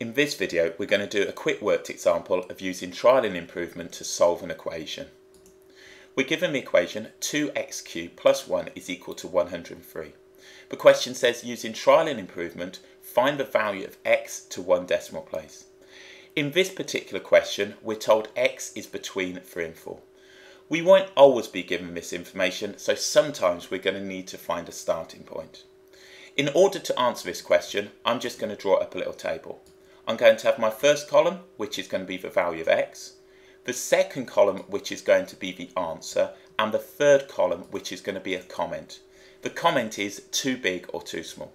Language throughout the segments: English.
In this video we're going to do a quick worked example of using trial and improvement to solve an equation. We're given the equation 2x cubed plus 1 is equal to 103. The question says using trial and improvement find the value of x to one decimal place. In this particular question we're told x is between 3 and 4. We won't always be given this information so sometimes we're going to need to find a starting point. In order to answer this question I'm just going to draw up a little table. I'm going to have my first column, which is going to be the value of x, the second column, which is going to be the answer, and the third column, which is going to be a comment. The comment is too big or too small.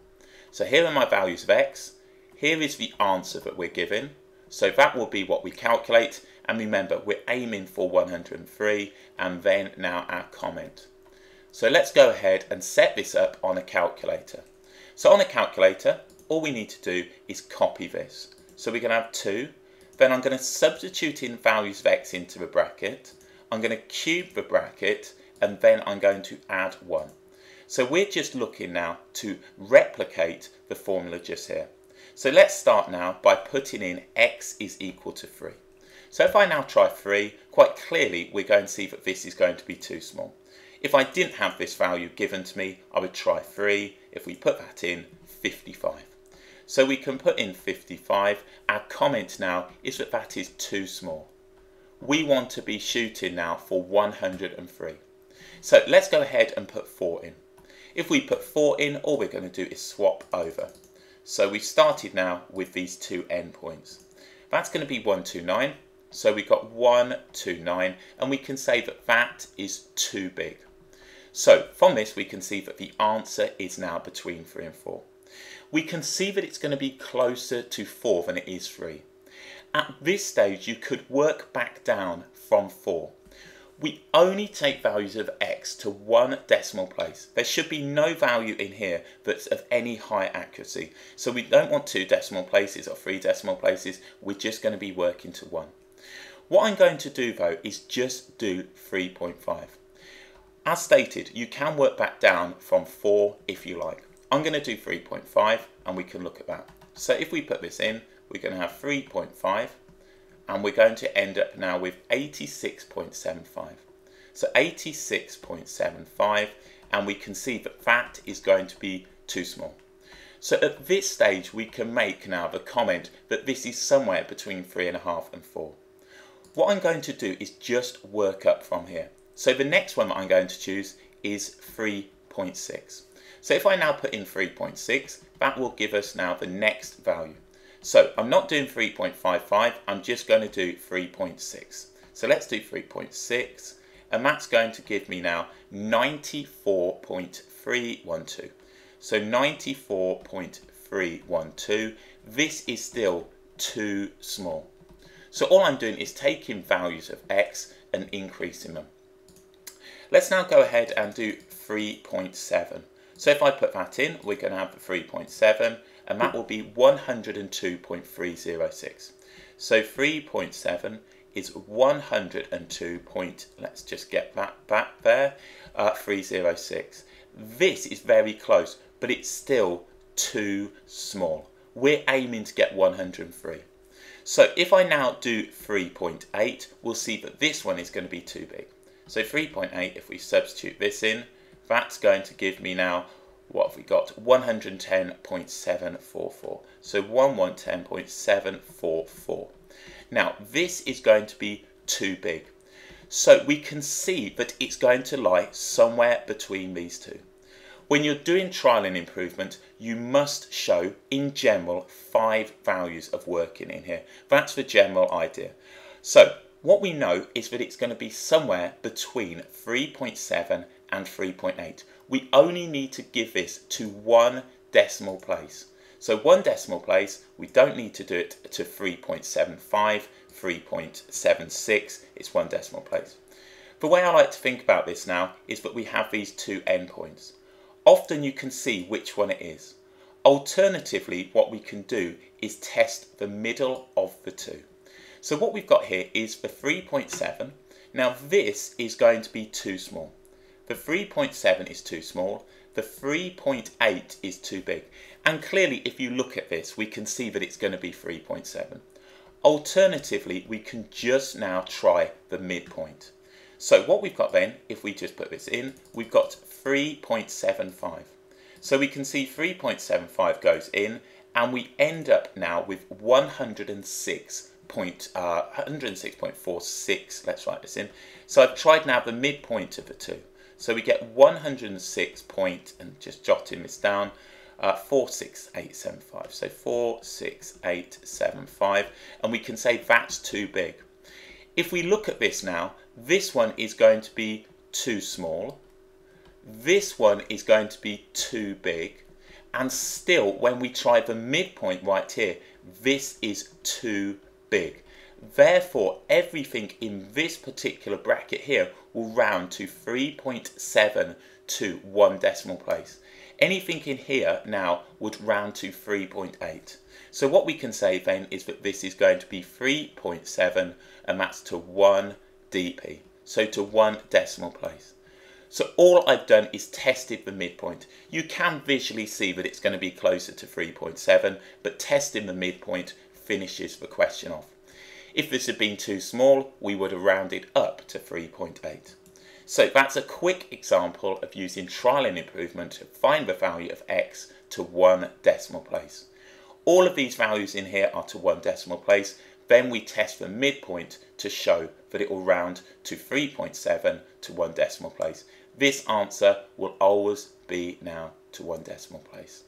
So here are my values of x, here is the answer that we're given, so that will be what we calculate, and remember we're aiming for 103, and then now our comment. So let's go ahead and set this up on a calculator. So on a calculator, all we need to do is copy this. So we're going to have 2. Then I'm going to substitute in values of x into the bracket. I'm going to cube the bracket and then I'm going to add 1. So we're just looking now to replicate the formula just here. So let's start now by putting in x is equal to 3. So if I now try 3, quite clearly we're going to see that this is going to be too small. If I didn't have this value given to me, I would try 3. If we put that in, 55. So we can put in 55. Our comment now is that that is too small. We want to be shooting now for 103. So let's go ahead and put 4 in. If we put 4 in, all we're going to do is swap over. So we've started now with these two endpoints. That's going to be 129. So we've got 129 and we can say that that is too big. So from this we can see that the answer is now between 3 and 4 we can see that it's going to be closer to 4 than it is 3. At this stage, you could work back down from 4. We only take values of x to one decimal place. There should be no value in here that's of any high accuracy. So we don't want two decimal places or three decimal places. We're just going to be working to one. What I'm going to do though is just do 3.5. As stated, you can work back down from 4 if you like. I'm going to do 3.5 and we can look at that. So if we put this in, we're going to have 3.5 and we're going to end up now with 86.75. So 86.75 and we can see that that is going to be too small. So at this stage we can make now the comment that this is somewhere between 3.5 and 4. What I'm going to do is just work up from here. So the next one that I'm going to choose is 3.6. So if I now put in 3.6, that will give us now the next value. So I'm not doing 3.55, I'm just going to do 3.6. So let's do 3.6, and that's going to give me now 94.312. So 94.312, this is still too small. So all I'm doing is taking values of x and increasing them. Let's now go ahead and do 3.7. So if I put that in, we're going to have 3.7, and that will be 102.306. So 3.7 is 102 point, let's just get that back there, uh, 306. This is very close, but it's still too small. We're aiming to get 103. So if I now do 3.8, we'll see that this one is going to be too big. So 3.8, if we substitute this in, that's going to give me now, what have we got? 110.744. So 1110.744. Now, this is going to be too big. So we can see that it's going to lie somewhere between these two. When you're doing trial and improvement, you must show, in general, five values of working in here. That's the general idea. So what we know is that it's going to be somewhere between 3.7 and 3.8. We only need to give this to one decimal place. So one decimal place, we don't need to do it to 3.75, 3.76, it's one decimal place. The way I like to think about this now is that we have these two endpoints. Often you can see which one it is. Alternatively, what we can do is test the middle of the two. So what we've got here is the 3.7. Now this is going to be too small. The 3.7 is too small. the 3.8 is too big. And clearly, if you look at this, we can see that it's going to be 3.7. Alternatively, we can just now try the midpoint. So what we've got then, if we just put this in, we've got 3.75. So we can see 3.75 goes in and we end up now with 106 point, uh, 106.46, let's write this in. So I've tried now the midpoint of the two. So we get 106 point, and just jotting this down, uh, 46875. So 46875, and we can say that's too big. If we look at this now, this one is going to be too small. This one is going to be too big. And still, when we try the midpoint right here, this is too big. Therefore, everything in this particular bracket here will round to 3.7 to one decimal place. Anything in here now would round to 3.8. So what we can say then is that this is going to be 3.7 and that's to 1 dp. So to one decimal place. So all I've done is tested the midpoint. You can visually see that it's going to be closer to 3.7, but testing the midpoint finishes the question off. If this had been too small, we would have rounded up to 3.8. So that's a quick example of using trial and improvement to find the value of x to one decimal place. All of these values in here are to one decimal place. Then we test the midpoint to show that it will round to 3.7 to one decimal place. This answer will always be now to one decimal place.